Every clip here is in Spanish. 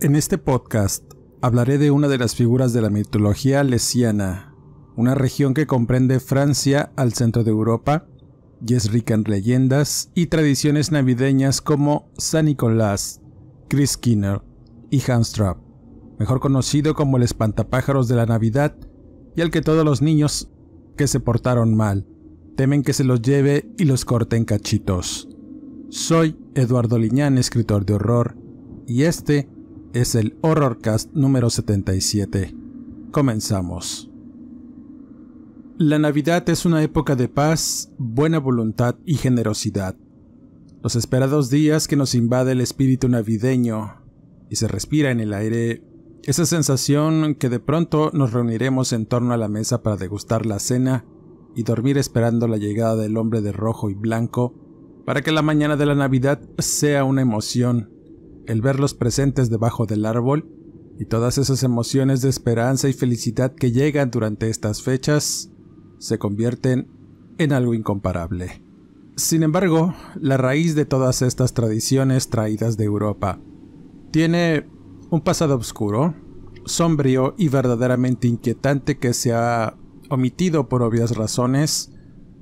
En este podcast hablaré de una de las figuras de la mitología lesiana, una región que comprende Francia al centro de Europa y es rica en leyendas y tradiciones navideñas como San Nicolás, Chris Skinner y Hamstrap, mejor conocido como el espantapájaros de la Navidad y al que todos los niños que se portaron mal temen que se los lleve y los corte en cachitos. Soy Eduardo Liñán, escritor de horror, y este es el Horrorcast número 77. Comenzamos. La Navidad es una época de paz, buena voluntad y generosidad. Los esperados días que nos invade el espíritu navideño y se respira en el aire esa sensación que de pronto nos reuniremos en torno a la mesa para degustar la cena y dormir esperando la llegada del hombre de rojo y blanco para que la mañana de la Navidad sea una emoción el verlos presentes debajo del árbol y todas esas emociones de esperanza y felicidad que llegan durante estas fechas se convierten en algo incomparable. Sin embargo, la raíz de todas estas tradiciones traídas de Europa tiene un pasado oscuro, sombrío y verdaderamente inquietante que se ha omitido por obvias razones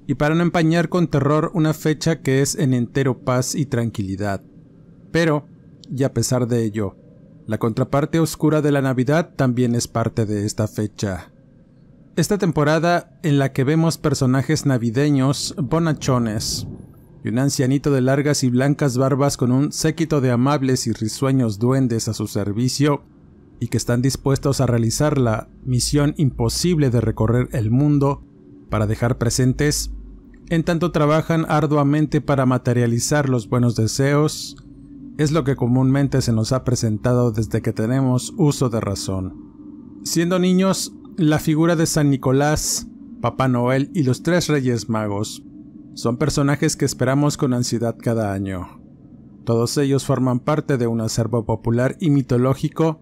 y para no empañar con terror una fecha que es en entero paz y tranquilidad. Pero, y a pesar de ello, la contraparte oscura de la Navidad también es parte de esta fecha. Esta temporada en la que vemos personajes navideños bonachones y un ancianito de largas y blancas barbas con un séquito de amables y risueños duendes a su servicio y que están dispuestos a realizar la misión imposible de recorrer el mundo para dejar presentes, en tanto trabajan arduamente para materializar los buenos deseos, es lo que comúnmente se nos ha presentado desde que tenemos uso de razón. Siendo niños, la figura de San Nicolás, Papá Noel y los tres Reyes Magos son personajes que esperamos con ansiedad cada año. Todos ellos forman parte de un acervo popular y mitológico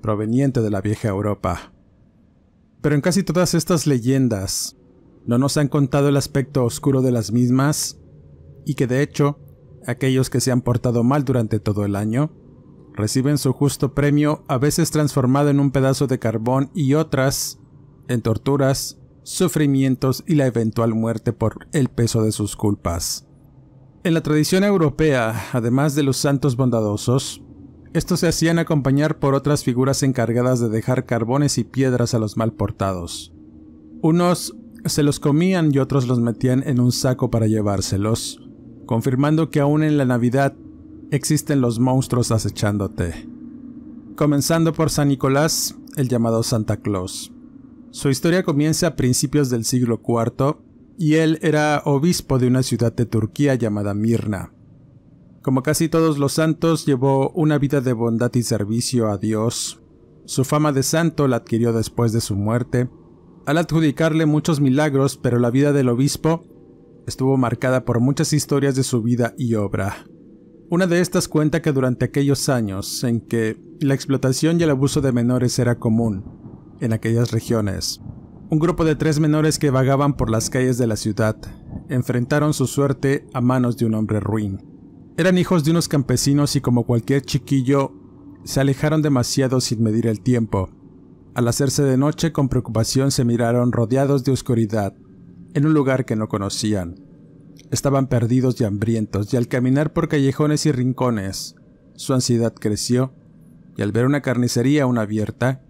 proveniente de la vieja Europa. Pero en casi todas estas leyendas, no nos han contado el aspecto oscuro de las mismas, y que de hecho aquellos que se han portado mal durante todo el año, reciben su justo premio a veces transformado en un pedazo de carbón y otras en torturas, sufrimientos y la eventual muerte por el peso de sus culpas. En la tradición europea, además de los santos bondadosos, estos se hacían acompañar por otras figuras encargadas de dejar carbones y piedras a los mal portados. Unos se los comían y otros los metían en un saco para llevárselos, confirmando que aún en la Navidad existen los monstruos acechándote. Comenzando por San Nicolás, el llamado Santa Claus. Su historia comienza a principios del siglo IV y él era obispo de una ciudad de Turquía llamada Mirna. Como casi todos los santos, llevó una vida de bondad y servicio a Dios. Su fama de santo la adquirió después de su muerte, al adjudicarle muchos milagros, pero la vida del obispo estuvo marcada por muchas historias de su vida y obra. Una de estas cuenta que durante aquellos años en que la explotación y el abuso de menores era común en aquellas regiones, un grupo de tres menores que vagaban por las calles de la ciudad enfrentaron su suerte a manos de un hombre ruin. Eran hijos de unos campesinos y como cualquier chiquillo, se alejaron demasiado sin medir el tiempo. Al hacerse de noche con preocupación se miraron rodeados de oscuridad en un lugar que no conocían. Estaban perdidos y hambrientos, y al caminar por callejones y rincones, su ansiedad creció, y al ver una carnicería aún abierta,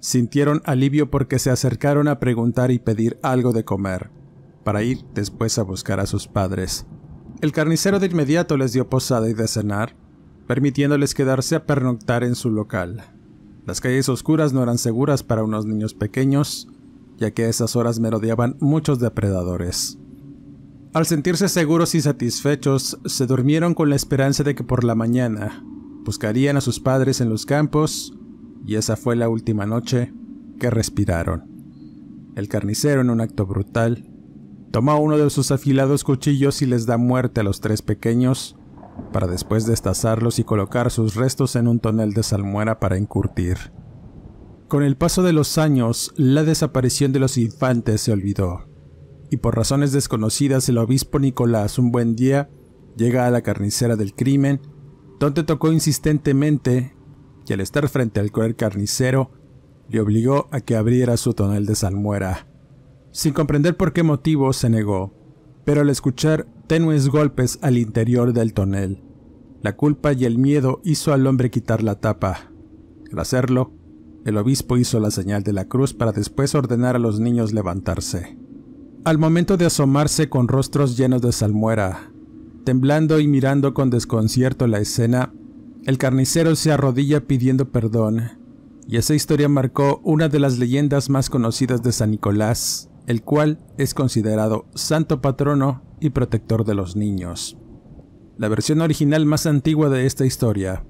sintieron alivio porque se acercaron a preguntar y pedir algo de comer, para ir después a buscar a sus padres. El carnicero de inmediato les dio posada y de cenar, permitiéndoles quedarse a pernoctar en su local. Las calles oscuras no eran seguras para unos niños pequeños, ya que a esas horas merodeaban muchos depredadores. Al sentirse seguros y satisfechos, se durmieron con la esperanza de que por la mañana buscarían a sus padres en los campos, y esa fue la última noche que respiraron. El carnicero, en un acto brutal, toma uno de sus afilados cuchillos y les da muerte a los tres pequeños, para después destazarlos y colocar sus restos en un tonel de salmuera para encurtir. Con el paso de los años, la desaparición de los infantes se olvidó, y por razones desconocidas el obispo Nicolás un buen día llega a la carnicera del crimen, donde tocó insistentemente y al estar frente al cruel carnicero, le obligó a que abriera su tonel de salmuera. Sin comprender por qué motivo se negó, pero al escuchar tenues golpes al interior del tonel, la culpa y el miedo hizo al hombre quitar la tapa. Al hacerlo, el obispo hizo la señal de la cruz para después ordenar a los niños levantarse. Al momento de asomarse con rostros llenos de salmuera, temblando y mirando con desconcierto la escena, el carnicero se arrodilla pidiendo perdón, y esa historia marcó una de las leyendas más conocidas de San Nicolás, el cual es considerado santo patrono y protector de los niños. La versión original más antigua de esta historia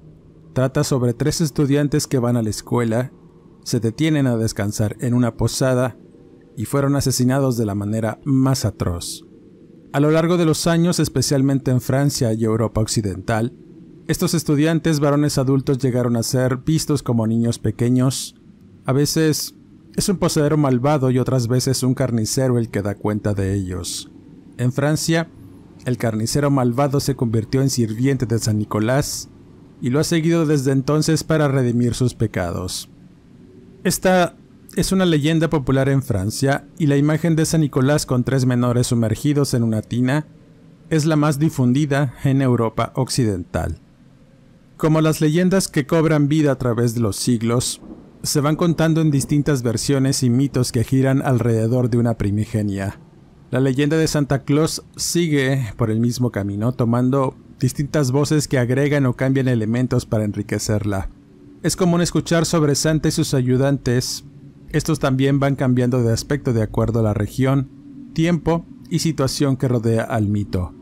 trata sobre tres estudiantes que van a la escuela, se detienen a descansar en una posada y fueron asesinados de la manera más atroz. A lo largo de los años, especialmente en Francia y Europa Occidental, estos estudiantes varones adultos llegaron a ser vistos como niños pequeños. A veces es un poseedor malvado y otras veces un carnicero el que da cuenta de ellos. En Francia, el carnicero malvado se convirtió en sirviente de San Nicolás y lo ha seguido desde entonces para redimir sus pecados. Esta es una leyenda popular en Francia y la imagen de San Nicolás con tres menores sumergidos en una tina es la más difundida en Europa Occidental. Como las leyendas que cobran vida a través de los siglos, se van contando en distintas versiones y mitos que giran alrededor de una primigenia. La leyenda de Santa Claus sigue por el mismo camino, tomando distintas voces que agregan o cambian elementos para enriquecerla. Es común escuchar sobre Santa y sus ayudantes. Estos también van cambiando de aspecto de acuerdo a la región, tiempo y situación que rodea al mito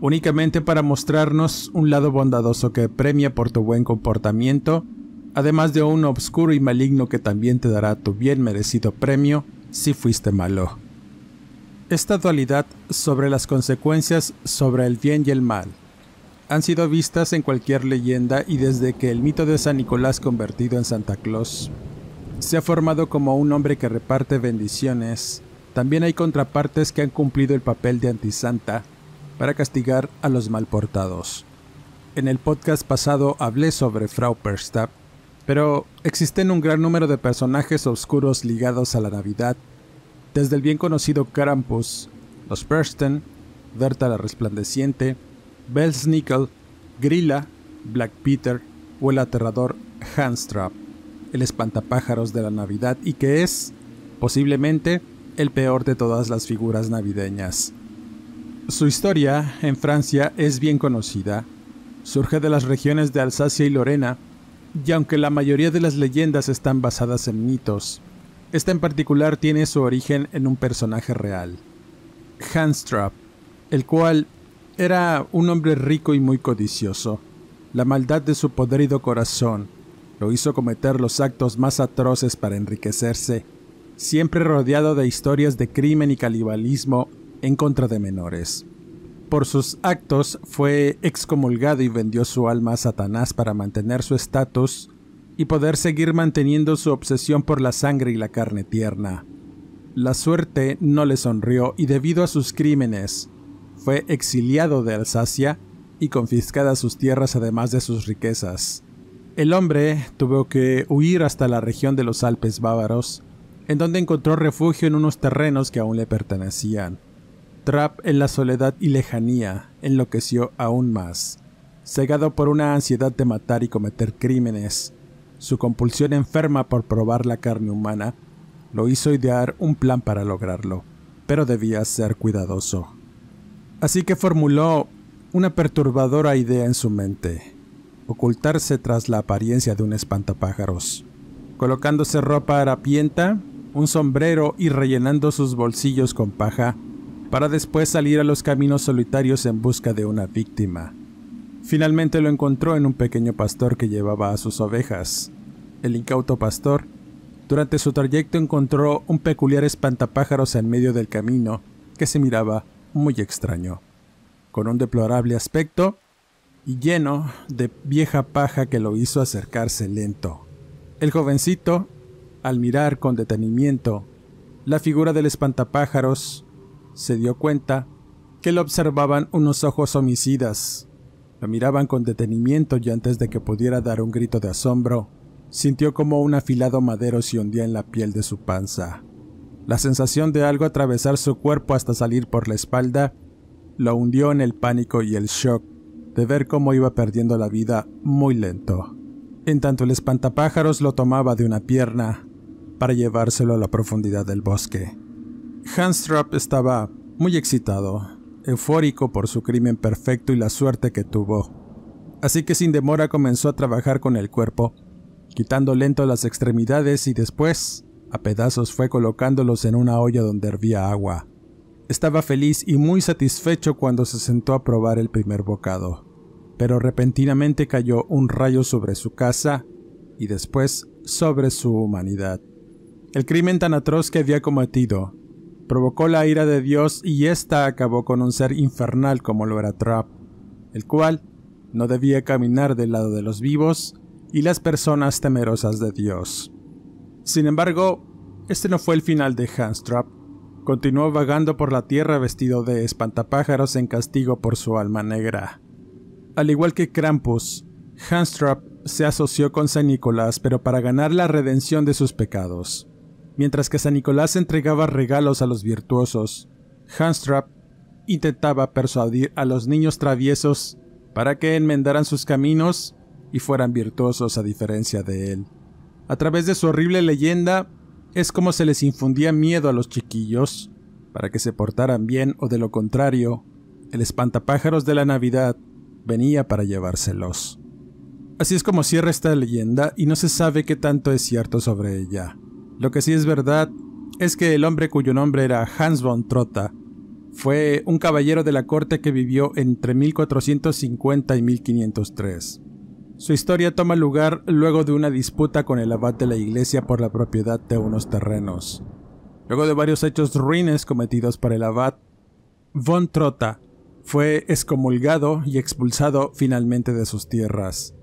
únicamente para mostrarnos un lado bondadoso que premia por tu buen comportamiento, además de uno obscuro y maligno que también te dará tu bien merecido premio si fuiste malo. Esta dualidad sobre las consecuencias sobre el bien y el mal han sido vistas en cualquier leyenda y desde que el mito de San Nicolás convertido en Santa Claus se ha formado como un hombre que reparte bendiciones, también hay contrapartes que han cumplido el papel de antisanta para castigar a los malportados. En el podcast pasado hablé sobre Frau Perstab, pero existen un gran número de personajes oscuros ligados a la Navidad, desde el bien conocido Krampus, los Persten, Berta la Resplandeciente, Belsnickel, Grilla, Black Peter o el aterrador Handstrap, el espantapájaros de la Navidad y que es, posiblemente, el peor de todas las figuras navideñas. Su historia en Francia es bien conocida. Surge de las regiones de Alsacia y Lorena, y aunque la mayoría de las leyendas están basadas en mitos, esta en particular tiene su origen en un personaje real, Handstrap, el cual era un hombre rico y muy codicioso. La maldad de su podrido corazón lo hizo cometer los actos más atroces para enriquecerse, siempre rodeado de historias de crimen y canibalismo en contra de menores. Por sus actos fue excomulgado y vendió su alma a Satanás para mantener su estatus y poder seguir manteniendo su obsesión por la sangre y la carne tierna. La suerte no le sonrió y debido a sus crímenes fue exiliado de Alsacia y confiscadas sus tierras además de sus riquezas. El hombre tuvo que huir hasta la región de los Alpes bávaros, en donde encontró refugio en unos terrenos que aún le pertenecían. Trap en la soledad y lejanía enloqueció aún más. Cegado por una ansiedad de matar y cometer crímenes, su compulsión enferma por probar la carne humana lo hizo idear un plan para lograrlo, pero debía ser cuidadoso. Así que formuló una perturbadora idea en su mente, ocultarse tras la apariencia de un espantapájaros, colocándose ropa harapienta, un sombrero y rellenando sus bolsillos con paja, para después salir a los caminos solitarios en busca de una víctima. Finalmente lo encontró en un pequeño pastor que llevaba a sus ovejas. El incauto pastor, durante su trayecto encontró un peculiar espantapájaros en medio del camino que se miraba muy extraño, con un deplorable aspecto y lleno de vieja paja que lo hizo acercarse lento. El jovencito, al mirar con detenimiento la figura del espantapájaros, se dio cuenta que lo observaban unos ojos homicidas. Lo miraban con detenimiento y antes de que pudiera dar un grito de asombro, sintió como un afilado madero se hundía en la piel de su panza. La sensación de algo atravesar su cuerpo hasta salir por la espalda lo hundió en el pánico y el shock de ver cómo iba perdiendo la vida muy lento, en tanto el espantapájaros lo tomaba de una pierna para llevárselo a la profundidad del bosque. Hanstrap estaba muy excitado, eufórico por su crimen perfecto y la suerte que tuvo. Así que sin demora comenzó a trabajar con el cuerpo, quitando lento las extremidades y después, a pedazos, fue colocándolos en una olla donde hervía agua. Estaba feliz y muy satisfecho cuando se sentó a probar el primer bocado, pero repentinamente cayó un rayo sobre su casa y después sobre su humanidad. El crimen tan atroz que había cometido provocó la ira de Dios y ésta acabó con un ser infernal como lo era Trap, el cual no debía caminar del lado de los vivos y las personas temerosas de Dios. Sin embargo, este no fue el final de Hans Trapp, Continuó vagando por la tierra vestido de espantapájaros en castigo por su alma negra. Al igual que Krampus, Hanstrap se asoció con San Nicolás pero para ganar la redención de sus pecados. Mientras que San Nicolás entregaba regalos a los virtuosos, Hanstrap intentaba persuadir a los niños traviesos para que enmendaran sus caminos y fueran virtuosos a diferencia de él. A través de su horrible leyenda, es como se les infundía miedo a los chiquillos para que se portaran bien o de lo contrario, el espantapájaros de la Navidad venía para llevárselos. Así es como cierra esta leyenda y no se sabe qué tanto es cierto sobre ella. Lo que sí es verdad es que el hombre cuyo nombre era Hans von Trotta fue un caballero de la corte que vivió entre 1450 y 1503. Su historia toma lugar luego de una disputa con el abad de la iglesia por la propiedad de unos terrenos. Luego de varios hechos ruines cometidos por el abad, von Trotta fue excomulgado y expulsado finalmente de sus tierras.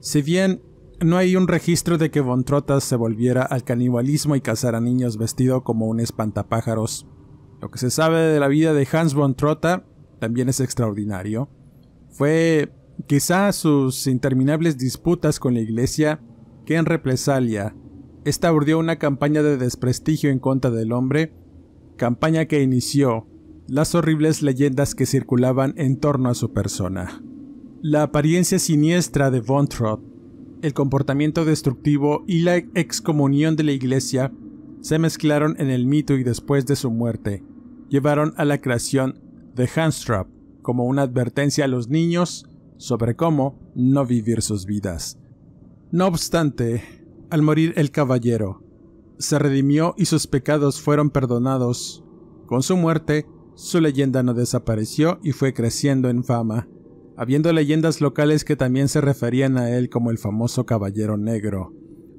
Si bien no hay un registro de que von Trotta se volviera al canibalismo y cazara niños vestido como un espantapájaros, lo que se sabe de la vida de Hans von Trotta también es extraordinario. Fue Quizá sus interminables disputas con la iglesia, que en represalia, esta urdió una campaña de desprestigio en contra del hombre, campaña que inició las horribles leyendas que circulaban en torno a su persona. La apariencia siniestra de Von Trott, el comportamiento destructivo y la excomunión de la iglesia se mezclaron en el mito y después de su muerte llevaron a la creación de Hanstrap como una advertencia a los niños sobre cómo no vivir sus vidas. No obstante, al morir el caballero, se redimió y sus pecados fueron perdonados. Con su muerte, su leyenda no desapareció y fue creciendo en fama, habiendo leyendas locales que también se referían a él como el famoso Caballero Negro,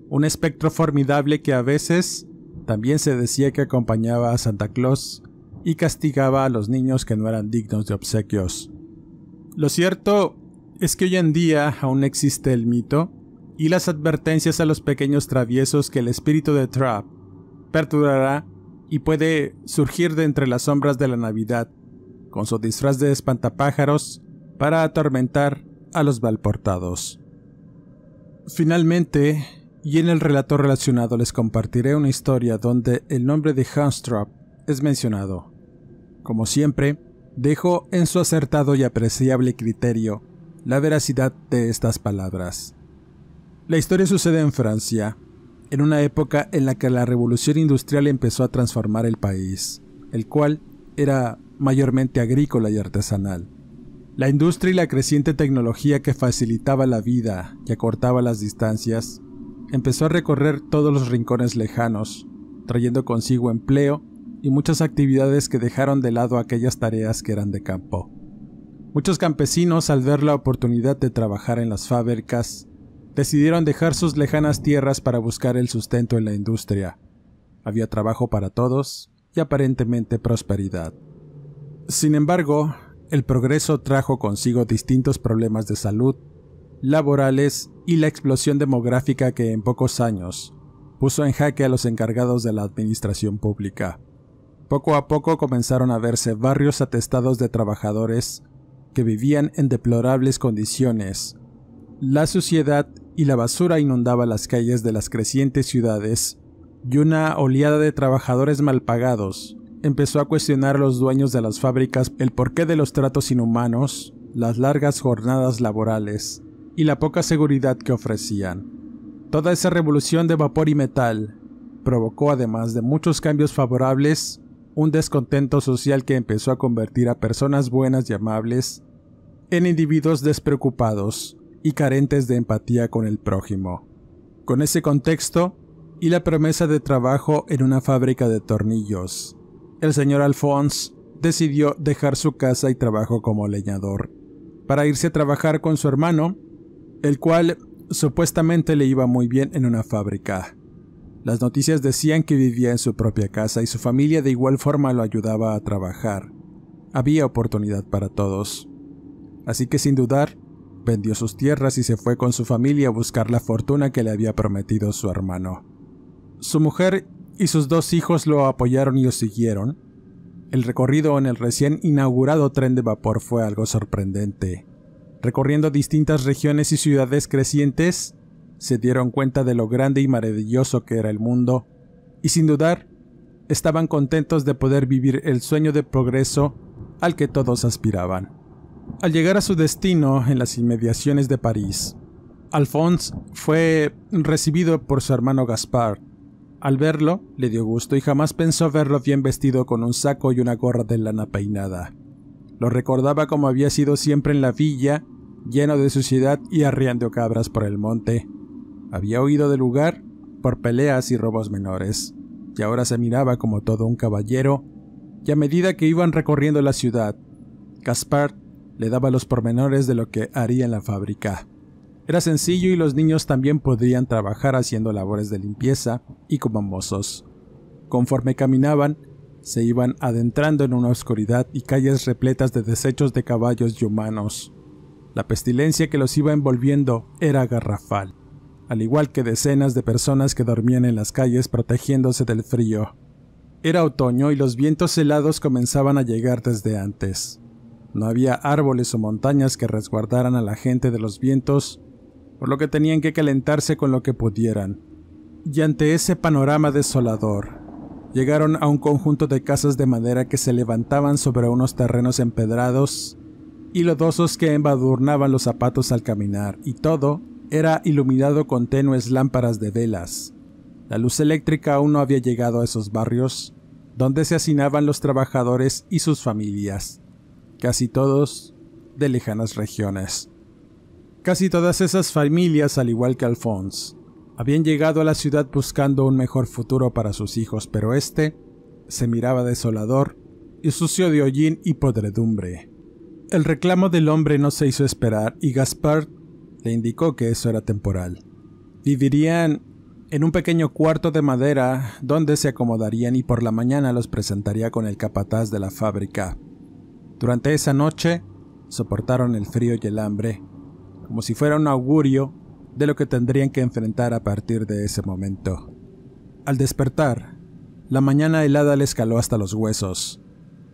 un espectro formidable que a veces también se decía que acompañaba a Santa Claus y castigaba a los niños que no eran dignos de obsequios. Lo cierto es que hoy en día aún existe el mito y las advertencias a los pequeños traviesos que el espíritu de Trap perturbará y puede surgir de entre las sombras de la Navidad, con su disfraz de espantapájaros, para atormentar a los valportados. Finalmente, y en el relato relacionado les compartiré una historia donde el nombre de Hanstrap es mencionado. Como siempre, dejo en su acertado y apreciable criterio la veracidad de estas palabras. La historia sucede en Francia, en una época en la que la revolución industrial empezó a transformar el país, el cual era mayormente agrícola y artesanal. La industria y la creciente tecnología que facilitaba la vida y acortaba las distancias empezó a recorrer todos los rincones lejanos, trayendo consigo empleo y muchas actividades que dejaron de lado aquellas tareas que eran de campo. Muchos campesinos, al ver la oportunidad de trabajar en las fábricas, decidieron dejar sus lejanas tierras para buscar el sustento en la industria. Había trabajo para todos y aparentemente prosperidad. Sin embargo, el progreso trajo consigo distintos problemas de salud, laborales y la explosión demográfica que en pocos años puso en jaque a los encargados de la administración pública. Poco a poco comenzaron a verse barrios atestados de trabajadores que vivían en deplorables condiciones, La suciedad y la basura inundaba las calles de las crecientes ciudades, y una oleada de trabajadores mal pagados empezó a cuestionar a los dueños de las fábricas el porqué de los tratos inhumanos, las largas jornadas laborales y la poca seguridad que ofrecían. Toda esa revolución de vapor y metal provocó, además de muchos cambios favorables, un descontento social que empezó a convertir a personas buenas y amables en individuos despreocupados y carentes de empatía con el prójimo. Con ese contexto y la promesa de trabajo en una fábrica de tornillos, el señor Alphonse decidió dejar su casa y trabajo como leñador para irse a trabajar con su hermano, el cual supuestamente le iba muy bien en una fábrica. Las noticias decían que vivía en su propia casa y su familia de igual forma lo ayudaba a trabajar. Había oportunidad para todos. Así que sin dudar, vendió sus tierras y se fue con su familia a buscar la fortuna que le había prometido su hermano. Su mujer y sus dos hijos lo apoyaron y lo siguieron. El recorrido en el recién inaugurado tren de vapor fue algo sorprendente. Recorriendo distintas regiones y ciudades crecientes, se dieron cuenta de lo grande y maravilloso que era el mundo, y sin dudar, estaban contentos de poder vivir el sueño de progreso al que todos aspiraban. Al llegar a su destino en las inmediaciones de París, Alphonse fue recibido por su hermano Gaspard, al verlo, le dio gusto y jamás pensó verlo bien vestido con un saco y una gorra de lana peinada. Lo recordaba como había sido siempre en la villa, lleno de suciedad y arriando cabras por el monte. Había huido del lugar por peleas y robos menores, y ahora se miraba como todo un caballero, y a medida que iban recorriendo la ciudad, Gaspard le daba los pormenores de lo que haría en la fábrica. Era sencillo y los niños también podrían trabajar haciendo labores de limpieza y como mozos. Conforme caminaban, se iban adentrando en una oscuridad y calles repletas de desechos de caballos y humanos. La pestilencia que los iba envolviendo era garrafal, al igual que decenas de personas que dormían en las calles protegiéndose del frío. Era otoño y los vientos helados comenzaban a llegar desde antes. No había árboles o montañas que resguardaran a la gente de los vientos por lo que tenían que calentarse con lo que pudieran. Y ante ese panorama desolador, llegaron a un conjunto de casas de madera que se levantaban sobre unos terrenos empedrados y lodosos que embadurnaban los zapatos al caminar, y todo era iluminado con tenues lámparas de velas. La luz eléctrica aún no había llegado a esos barrios, donde se hacinaban los trabajadores y sus familias, casi todos de lejanas regiones. Casi todas esas familias, al igual que Alphonse, habían llegado a la ciudad buscando un mejor futuro para sus hijos, pero este se miraba desolador y sucio de hollín y podredumbre. El reclamo del hombre no se hizo esperar y Gaspard le indicó que eso era temporal. Vivirían en un pequeño cuarto de madera donde se acomodarían y por la mañana los presentaría con el capataz de la fábrica. Durante esa noche soportaron el frío y el hambre como si fuera un augurio de lo que tendrían que enfrentar a partir de ese momento. Al despertar, la mañana helada les caló hasta los huesos.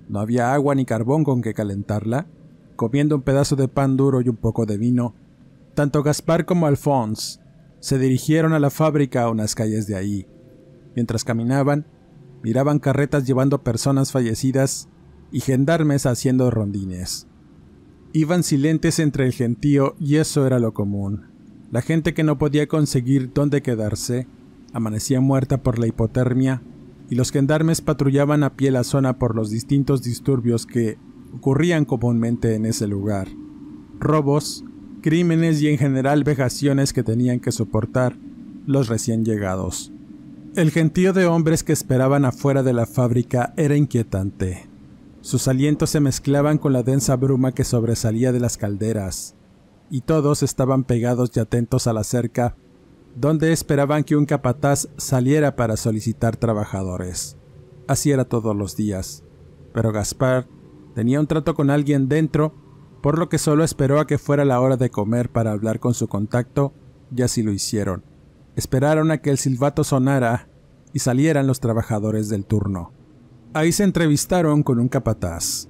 No había agua ni carbón con que calentarla. Comiendo un pedazo de pan duro y un poco de vino, tanto Gaspar como Alphonse se dirigieron a la fábrica a unas calles de ahí. Mientras caminaban, miraban carretas llevando personas fallecidas y gendarmes haciendo rondines. Iban silentes entre el gentío y eso era lo común. La gente que no podía conseguir dónde quedarse amanecía muerta por la hipotermia y los gendarmes patrullaban a pie la zona por los distintos disturbios que ocurrían comúnmente en ese lugar. Robos, crímenes y en general vejaciones que tenían que soportar los recién llegados. El gentío de hombres que esperaban afuera de la fábrica era inquietante. Sus alientos se mezclaban con la densa bruma que sobresalía de las calderas, y todos estaban pegados y atentos a la cerca, donde esperaban que un capataz saliera para solicitar trabajadores. Así era todos los días, pero Gaspar tenía un trato con alguien dentro, por lo que solo esperó a que fuera la hora de comer para hablar con su contacto, y así lo hicieron. Esperaron a que el silbato sonara y salieran los trabajadores del turno. Ahí se entrevistaron con un capataz,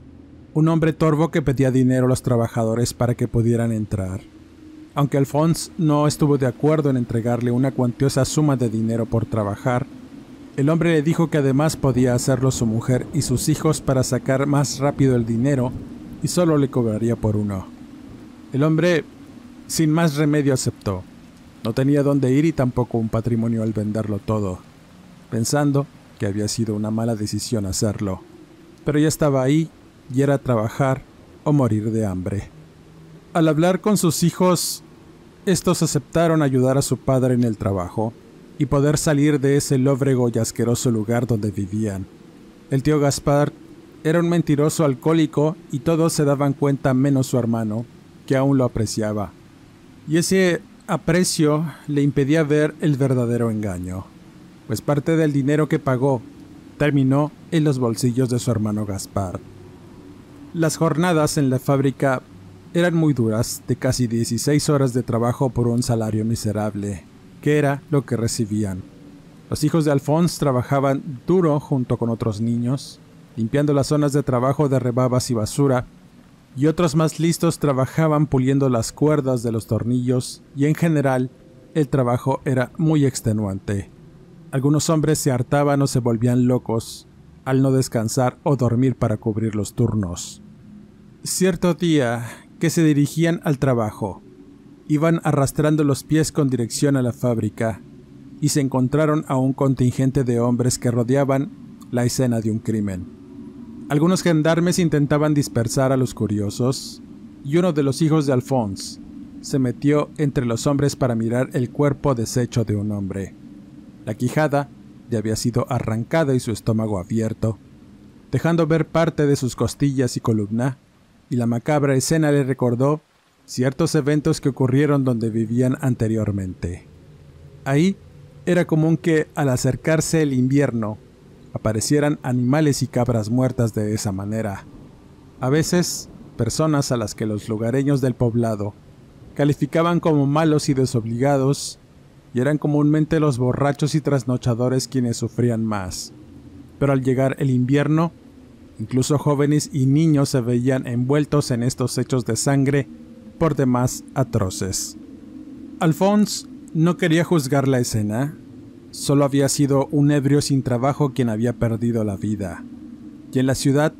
un hombre torvo que pedía dinero a los trabajadores para que pudieran entrar. Aunque Alphonse no estuvo de acuerdo en entregarle una cuantiosa suma de dinero por trabajar, el hombre le dijo que además podía hacerlo su mujer y sus hijos para sacar más rápido el dinero y solo le cobraría por uno. El hombre, sin más remedio, aceptó. No tenía dónde ir y tampoco un patrimonio al venderlo todo, pensando que había sido una mala decisión hacerlo. Pero ya estaba ahí y era trabajar o morir de hambre. Al hablar con sus hijos, estos aceptaron ayudar a su padre en el trabajo y poder salir de ese lóbrego y asqueroso lugar donde vivían. El tío Gaspar era un mentiroso alcohólico y todos se daban cuenta menos su hermano, que aún lo apreciaba. Y ese aprecio le impedía ver el verdadero engaño, pues parte del dinero que pagó terminó en los bolsillos de su hermano Gaspar. Las jornadas en la fábrica eran muy duras, de casi 16 horas de trabajo por un salario miserable, que era lo que recibían. Los hijos de Alphonse trabajaban duro junto con otros niños, limpiando las zonas de trabajo de rebabas y basura, y otros más listos trabajaban puliendo las cuerdas de los tornillos, y en general el trabajo era muy extenuante. Algunos hombres se hartaban o se volvían locos al no descansar o dormir para cubrir los turnos. Cierto día que se dirigían al trabajo, iban arrastrando los pies con dirección a la fábrica y se encontraron a un contingente de hombres que rodeaban la escena de un crimen. Algunos gendarmes intentaban dispersar a los curiosos, y uno de los hijos de Alphonse se metió entre los hombres para mirar el cuerpo deshecho de un hombre. La quijada ya había sido arrancada y su estómago abierto, dejando ver parte de sus costillas y columna, y la macabra escena le recordó ciertos eventos que ocurrieron donde vivían anteriormente. Ahí era común que, al acercarse el invierno, aparecieran animales y cabras muertas de esa manera. A veces, personas a las que los lugareños del poblado calificaban como malos y desobligados, y eran comúnmente los borrachos y trasnochadores quienes sufrían más. Pero al llegar el invierno, incluso jóvenes y niños se veían envueltos en estos hechos de sangre por demás atroces. Alphonse no quería juzgar la escena, Solo había sido un ebrio sin trabajo quien había perdido la vida. Y en la ciudad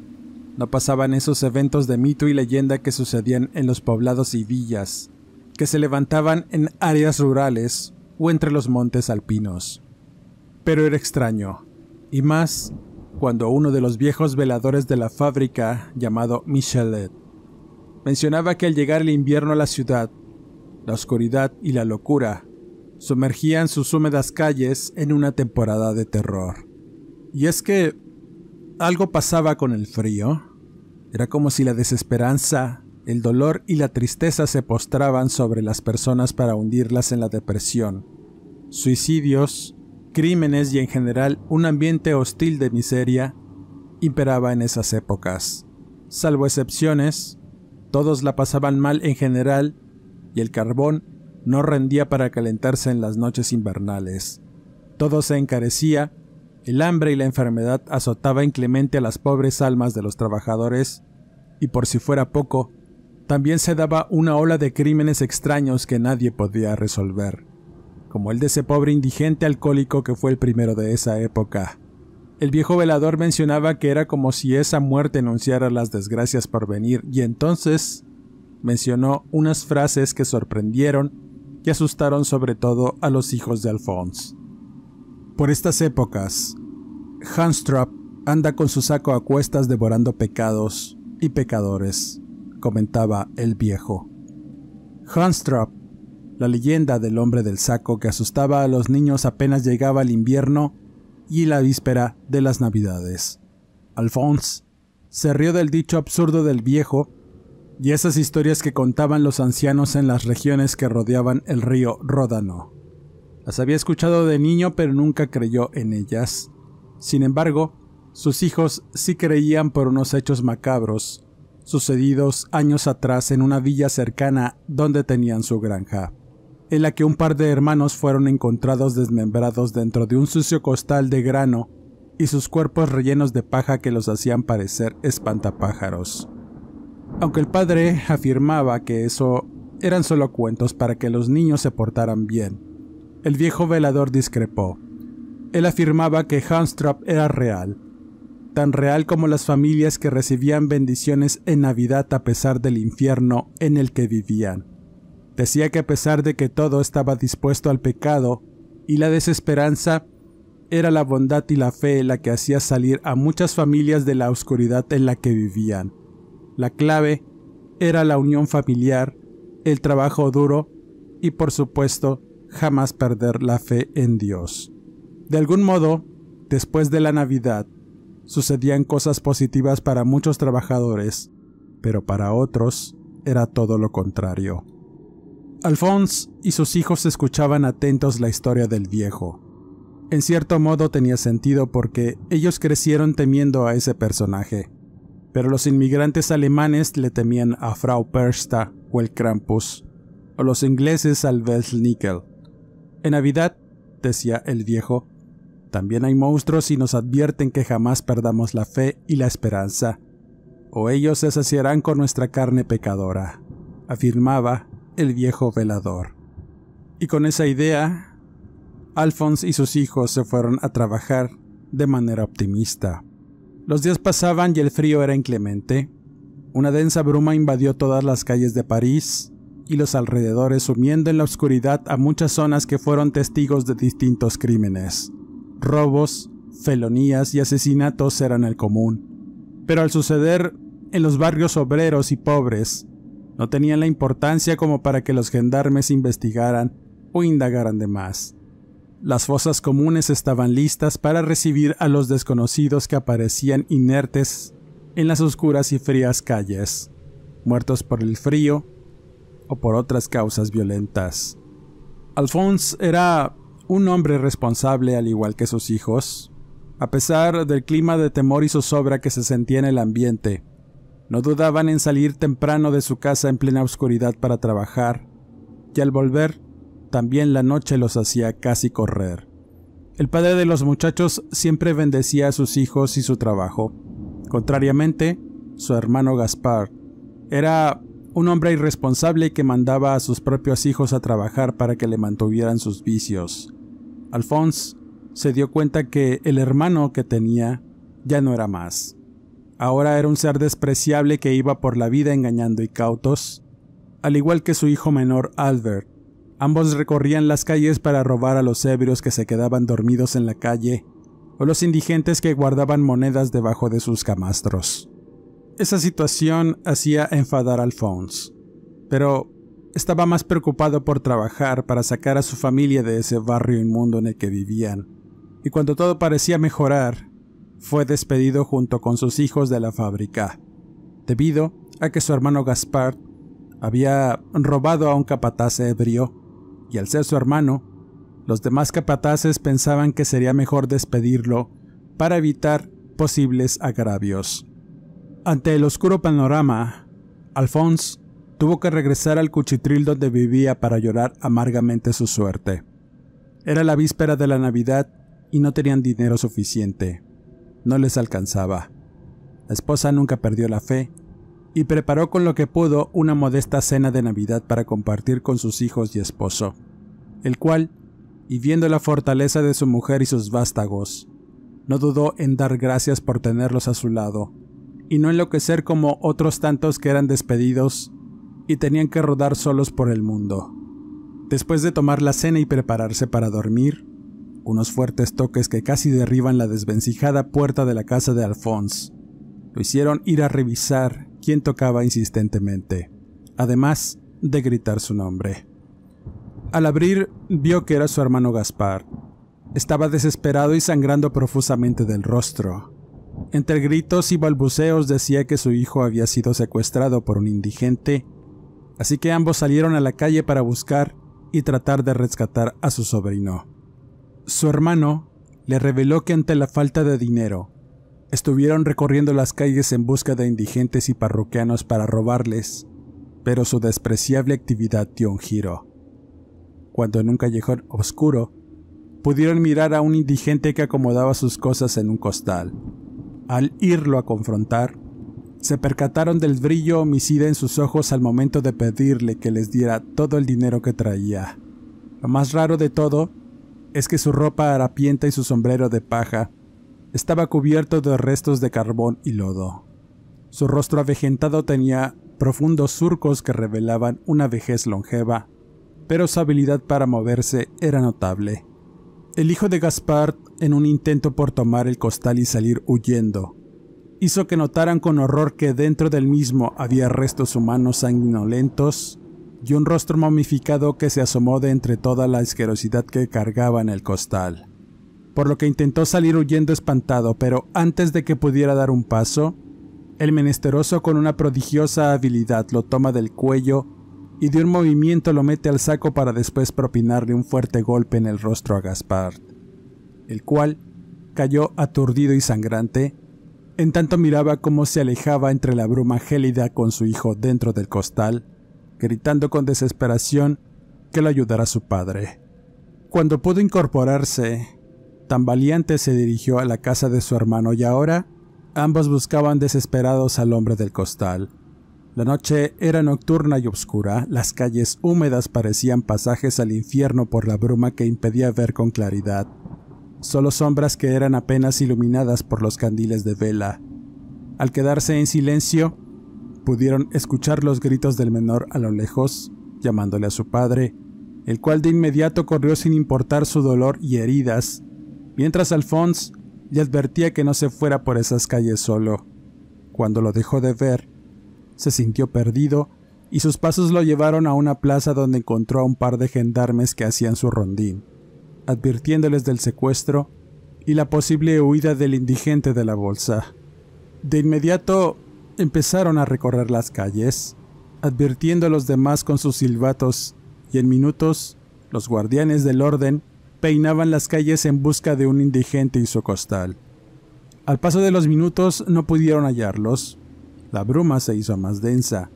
no pasaban esos eventos de mito y leyenda que sucedían en los poblados y villas, que se levantaban en áreas rurales o entre los montes alpinos. Pero era extraño, y más cuando uno de los viejos veladores de la fábrica, llamado Michelet, mencionaba que al llegar el invierno a la ciudad, la oscuridad y la locura sumergían sus húmedas calles en una temporada de terror. Y es que algo pasaba con el frío. Era como si la desesperanza, el dolor y la tristeza se postraban sobre las personas para hundirlas en la depresión. Suicidios, crímenes y en general un ambiente hostil de miseria imperaba en esas épocas. Salvo excepciones, todos la pasaban mal en general y el carbón no rendía para calentarse en las noches invernales. Todo se encarecía, el hambre y la enfermedad azotaba inclemente a las pobres almas de los trabajadores, y por si fuera poco, también se daba una ola de crímenes extraños que nadie podía resolver, como el de ese pobre indigente alcohólico que fue el primero de esa época. El viejo velador mencionaba que era como si esa muerte anunciara las desgracias por venir, y entonces mencionó unas frases que sorprendieron y asustaron sobre todo a los hijos de Alphonse. Por estas épocas, Hanstrap anda con su saco a cuestas devorando pecados y pecadores, comentaba el viejo. Hanstrap, la leyenda del hombre del saco que asustaba a los niños apenas llegaba el invierno y la víspera de las navidades. Alphonse se rió del dicho absurdo del viejo y esas historias que contaban los ancianos en las regiones que rodeaban el río Ródano. Las había escuchado de niño pero nunca creyó en ellas. Sin embargo, sus hijos sí creían por unos hechos macabros, sucedidos años atrás en una villa cercana donde tenían su granja, en la que un par de hermanos fueron encontrados desmembrados dentro de un sucio costal de grano y sus cuerpos rellenos de paja que los hacían parecer espantapájaros. Aunque el padre afirmaba que eso eran solo cuentos para que los niños se portaran bien. El viejo velador discrepó. Él afirmaba que Hanstrap era real, tan real como las familias que recibían bendiciones en Navidad a pesar del infierno en el que vivían. Decía que a pesar de que todo estaba dispuesto al pecado y la desesperanza, era la bondad y la fe la que hacía salir a muchas familias de la oscuridad en la que vivían. La clave era la unión familiar, el trabajo duro y por supuesto jamás perder la fe en Dios. De algún modo, después de la Navidad, sucedían cosas positivas para muchos trabajadores, pero para otros era todo lo contrario. Alphonse y sus hijos escuchaban atentos la historia del viejo. En cierto modo tenía sentido porque ellos crecieron temiendo a ese personaje, pero los inmigrantes alemanes le temían a Frau Persta o el Krampus, o los ingleses al Welsnickel. En Navidad, decía el viejo, también hay monstruos y nos advierten que jamás perdamos la fe y la esperanza, o ellos se saciarán con nuestra carne pecadora, afirmaba el viejo velador. Y con esa idea, Alphonse y sus hijos se fueron a trabajar de manera optimista. Los días pasaban y el frío era inclemente. Una densa bruma invadió todas las calles de París y los alrededores sumiendo en la oscuridad a muchas zonas que fueron testigos de distintos crímenes. Robos, felonías y asesinatos eran el común. Pero al suceder en los barrios obreros y pobres, no tenían la importancia como para que los gendarmes investigaran o indagaran de más. Las fosas comunes estaban listas para recibir a los desconocidos que aparecían inertes en las oscuras y frías calles, muertos por el frío o por otras causas violentas. Alphonse era un hombre responsable al igual que sus hijos, a pesar del clima de temor y zozobra que se sentía en el ambiente. No dudaban en salir temprano de su casa en plena oscuridad para trabajar, y al volver, también la noche los hacía casi correr. El padre de los muchachos siempre bendecía a sus hijos y su trabajo. Contrariamente, su hermano Gaspar era un hombre irresponsable que mandaba a sus propios hijos a trabajar para que le mantuvieran sus vicios. Alphonse se dio cuenta que el hermano que tenía ya no era más. Ahora era un ser despreciable que iba por la vida engañando y cautos, al igual que su hijo menor Albert. Ambos recorrían las calles para robar a los ebrios que se quedaban dormidos en la calle, o los indigentes que guardaban monedas debajo de sus camastros. Esa situación hacía enfadar a Alphonse, pero estaba más preocupado por trabajar para sacar a su familia de ese barrio inmundo en el que vivían, y cuando todo parecía mejorar, fue despedido junto con sus hijos de la fábrica, debido a que su hermano Gaspard había robado a un capataz ebrio, y al ser su hermano, los demás capataces pensaban que sería mejor despedirlo para evitar posibles agravios. Ante el oscuro panorama, Alphonse tuvo que regresar al cuchitril donde vivía para llorar amargamente su suerte. Era la víspera de la Navidad y no tenían dinero suficiente no les alcanzaba. La esposa nunca perdió la fe y preparó con lo que pudo una modesta cena de Navidad para compartir con sus hijos y esposo, el cual, y viendo la fortaleza de su mujer y sus vástagos, no dudó en dar gracias por tenerlos a su lado, y no enloquecer como otros tantos que eran despedidos y tenían que rodar solos por el mundo. Después de tomar la cena y prepararse para dormir, unos fuertes toques que casi derriban la desvencijada puerta de la casa de Alphonse. Lo hicieron ir a revisar quién tocaba insistentemente, además de gritar su nombre. Al abrir, vio que era su hermano Gaspar. Estaba desesperado y sangrando profusamente del rostro. Entre gritos y balbuceos decía que su hijo había sido secuestrado por un indigente, así que ambos salieron a la calle para buscar y tratar de rescatar a su sobrino. Su hermano le reveló que ante la falta de dinero, estuvieron recorriendo las calles en busca de indigentes y parroquianos para robarles, pero su despreciable actividad dio un giro. Cuando en un callejón oscuro, pudieron mirar a un indigente que acomodaba sus cosas en un costal. Al irlo a confrontar, se percataron del brillo homicida en sus ojos al momento de pedirle que les diera todo el dinero que traía. Lo más raro de todo es que su ropa harapienta y su sombrero de paja estaba cubierto de restos de carbón y lodo. Su rostro avejentado tenía profundos surcos que revelaban una vejez longeva, pero su habilidad para moverse era notable. El hijo de Gaspard, en un intento por tomar el costal y salir huyendo, hizo que notaran con horror que dentro del mismo había restos humanos sanguinolentos y un rostro momificado que se asomó de entre toda la asquerosidad que cargaba en el costal. Por lo que intentó salir huyendo espantado, pero antes de que pudiera dar un paso, el menesteroso con una prodigiosa habilidad lo toma del cuello y de un movimiento lo mete al saco para después propinarle un fuerte golpe en el rostro a Gaspard, el cual cayó aturdido y sangrante en tanto miraba cómo se alejaba entre la bruma gélida con su hijo dentro del costal, gritando con desesperación que lo ayudara su padre. Cuando pudo incorporarse, tan valiente se dirigió a la casa de su hermano y ahora ambos buscaban desesperados al hombre del costal. La noche era nocturna y oscura, las calles húmedas parecían pasajes al infierno por la bruma que impedía ver con claridad solo sombras que eran apenas iluminadas por los candiles de vela. Al quedarse en silencio, pudieron escuchar los gritos del menor a lo lejos, llamándole a su padre, el cual de inmediato corrió sin importar su dolor y heridas, mientras Alphonse le advertía que no se fuera por esas calles solo. Cuando lo dejó de ver, se sintió perdido y sus pasos lo llevaron a una plaza donde encontró a un par de gendarmes que hacían su rondín advirtiéndoles del secuestro y la posible huida del indigente de la bolsa. De inmediato empezaron a recorrer las calles, advirtiendo a los demás con sus silbatos, y en minutos los guardianes del orden peinaban las calles en busca de un indigente y su costal. Al paso de los minutos no pudieron hallarlos. La bruma se hizo más densa,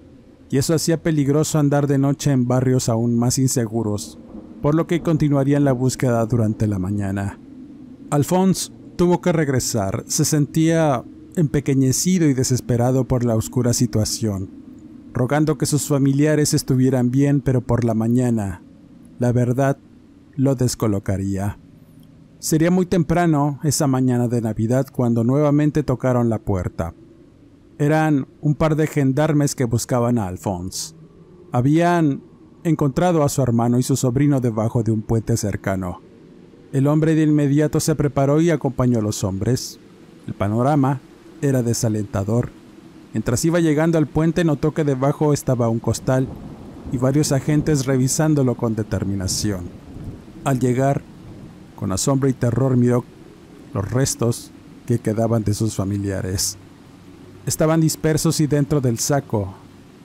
y eso hacía peligroso andar de noche en barrios aún más inseguros por lo que continuarían la búsqueda durante la mañana. Alphonse tuvo que regresar, se sentía empequeñecido y desesperado por la oscura situación, rogando que sus familiares estuvieran bien, pero por la mañana, la verdad lo descolocaría. Sería muy temprano esa mañana de Navidad cuando nuevamente tocaron la puerta. Eran un par de gendarmes que buscaban a Alphonse. Habían encontrado a su hermano y su sobrino debajo de un puente cercano. El hombre de inmediato se preparó y acompañó a los hombres. El panorama era desalentador. Mientras iba llegando al puente notó que debajo estaba un costal y varios agentes revisándolo con determinación. Al llegar, con asombro y terror miró los restos que quedaban de sus familiares. Estaban dispersos y dentro del saco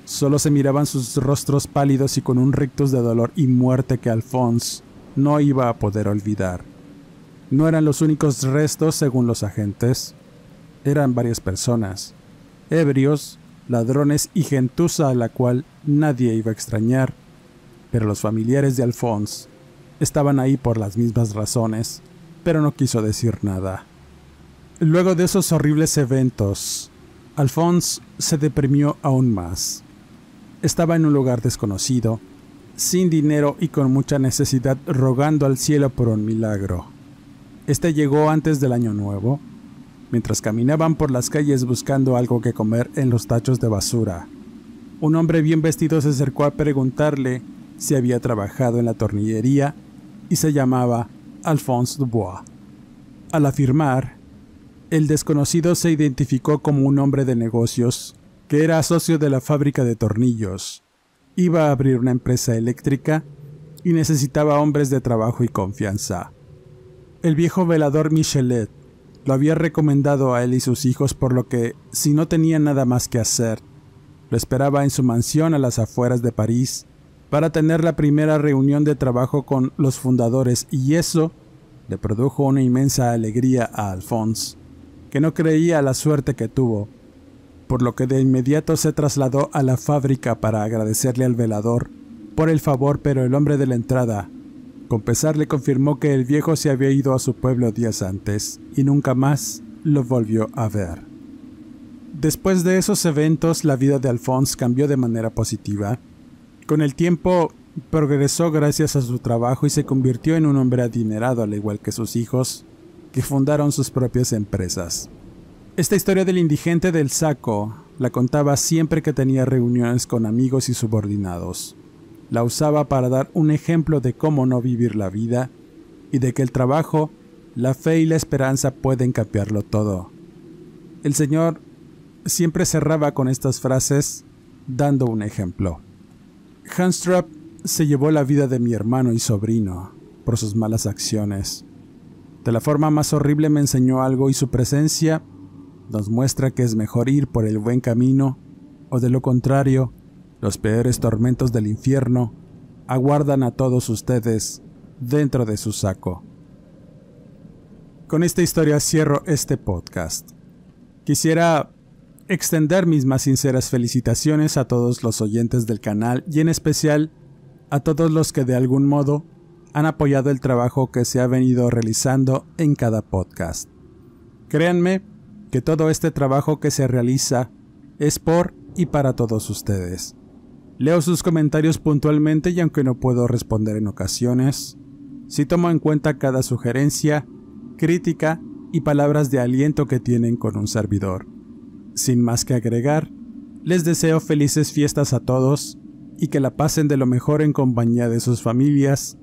Solo se miraban sus rostros pálidos y con un rictus de dolor y muerte que Alphonse no iba a poder olvidar. No eran los únicos restos según los agentes. Eran varias personas, ebrios, ladrones y gentuza a la cual nadie iba a extrañar. Pero los familiares de Alphonse estaban ahí por las mismas razones, pero no quiso decir nada. Luego de esos horribles eventos, Alphonse se deprimió aún más. Estaba en un lugar desconocido, sin dinero y con mucha necesidad, rogando al cielo por un milagro. Este llegó antes del año nuevo, mientras caminaban por las calles buscando algo que comer en los tachos de basura. Un hombre bien vestido se acercó a preguntarle si había trabajado en la tornillería y se llamaba Alphonse Dubois. Al afirmar, el desconocido se identificó como un hombre de negocios que era socio de la fábrica de tornillos. Iba a abrir una empresa eléctrica y necesitaba hombres de trabajo y confianza. El viejo velador Michelet lo había recomendado a él y sus hijos por lo que, si no tenía nada más que hacer, lo esperaba en su mansión a las afueras de París para tener la primera reunión de trabajo con los fundadores y eso le produjo una inmensa alegría a Alphonse, que no creía la suerte que tuvo por lo que de inmediato se trasladó a la fábrica para agradecerle al velador por el favor, pero el hombre de la entrada, con pesar, le confirmó que el viejo se había ido a su pueblo días antes y nunca más lo volvió a ver. Después de esos eventos, la vida de Alphonse cambió de manera positiva. Con el tiempo, progresó gracias a su trabajo y se convirtió en un hombre adinerado al igual que sus hijos, que fundaron sus propias empresas. Esta historia del indigente del saco la contaba siempre que tenía reuniones con amigos y subordinados. La usaba para dar un ejemplo de cómo no vivir la vida y de que el trabajo, la fe y la esperanza pueden cambiarlo todo. El Señor siempre cerraba con estas frases dando un ejemplo. Hanstrup se llevó la vida de mi hermano y sobrino por sus malas acciones. De la forma más horrible me enseñó algo y su presencia nos muestra que es mejor ir por el buen camino o de lo contrario, los peores tormentos del infierno aguardan a todos ustedes dentro de su saco. Con esta historia cierro este podcast. Quisiera extender mis más sinceras felicitaciones a todos los oyentes del canal y en especial a todos los que de algún modo han apoyado el trabajo que se ha venido realizando en cada podcast. Créanme que todo este trabajo que se realiza es por y para todos ustedes. Leo sus comentarios puntualmente y aunque no puedo responder en ocasiones, sí tomo en cuenta cada sugerencia, crítica y palabras de aliento que tienen con un servidor. Sin más que agregar, les deseo felices fiestas a todos y que la pasen de lo mejor en compañía de sus familias